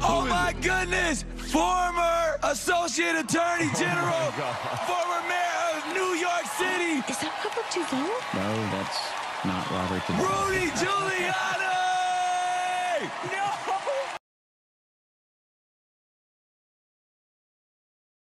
Oh my goodness! Former Associate Attorney oh General, former Mayor of New York City, Is that Robert Duvall? No, that's not Robert De Rudy Giuliani! No!